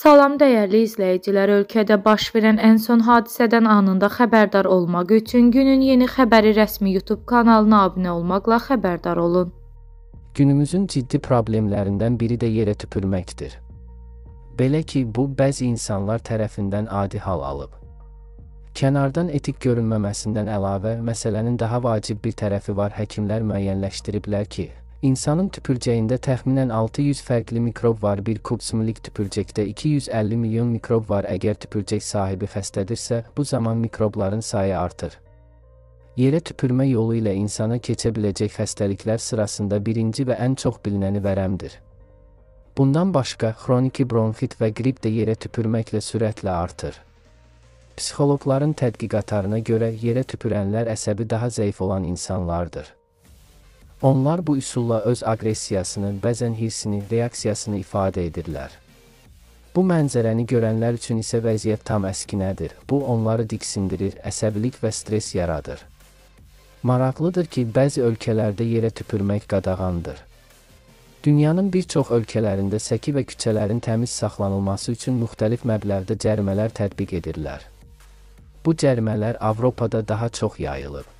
Salam dəyərli izləyicilər, ölkədə baş verən ən son hadisədən anında xəbərdar olmaq üçün günün yeni xəbəri rəsmi YouTube kanalına abunə olmaqla xəbərdar olun. Günümüzün ciddi problemlərindən biri də yerə tüpürməkdir. Belə ki, bu bəzi insanlar tərəfindən adi hal alıb. Kənardan etik görünməməsindən əlavə, məsələnin daha vacib bir tərəfi var. Həkimlər müəyyənləşdiriblər ki, insanın tüpürcəyində təxminən 600 fərqli mikrob var. Bir kub sümük tüpürcəkdə 250 milyon mikrob var. Əgər tüpürcək sahibi xəstədirsə, bu zaman mikrobların sayı artır. Yerə tüpürmə yolu ilə insana keçə biləcək xəstəliklər sırasında birinci və ən çox bilinəni vərəmdir. Bundan başqa, xroniki bronxit və qrip də yerə tüpürməklə sürətlə artır. Psixoloqların tədqiqatlarına görə yerə tüpürənlər əsəbi daha zəif olan insanlardır. Onlar bu üsulla öz aqressiyasını, bəzən hirsini, reaksiyasını ifadə edirlər. Bu mənzərəni görənlər üçün isə vəziyyət tam əskinədir. Bu onları diksindirir, əsəbilik və stres yaradır. Maraqlıdır ki, bəzi ölkələrdə yerə tüpürmək qadağandır. Dünyanın bir çox ölkələrində səki və küçələrin təmiz saxlanılması üçün müxtəlif məbləğdə cərimələr tətbiq edirlər. Bu cərimələr Avropada daha çox yayılıb.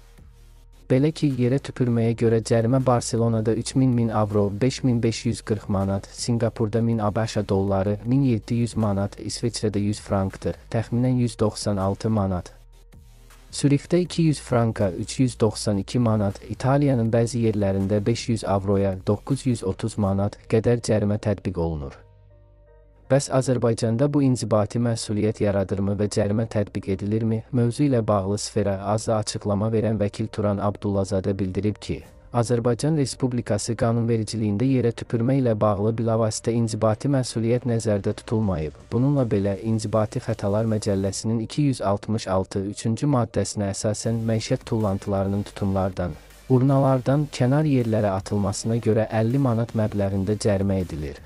Belə ki, yerə tüpürməyə görə cərimə Barselonada 3000 min avro, 5540 manat, Singapurda 1000 ABŞ dolları, 1700 manat, İsveçrədə 100 frankdır, təxminən 196 manat. Sürixdə 200 franka, 392 manat, İtaliyanın bəzi yerlərində 500 avroya, 930 manat qədər cərimə tətbiq olunur. Bəs Azərbaycanda bu inzibati məsuliyyət yaradırmı və cərimə tətbiq edilirmi? Mövzu ilə bağlı sferə azı açıqlama verən vəkil Turan Abdullazadə bildirib ki, Azərbaycan Respublikası qanunvericiliyində yerə tüpürmə ilə bağlı bilavasitə inzibati məsuliyyət nəzərdə tutulmayıb. Bununla belə İnzibati Xətalar Məcəlləsinin 266 3-cü maddəsinə əsasən məişət tullantılarının tutumlardan, urnalardan kənar yerlərə atılmasına görə 50 manat məbləğində cərimə edilir.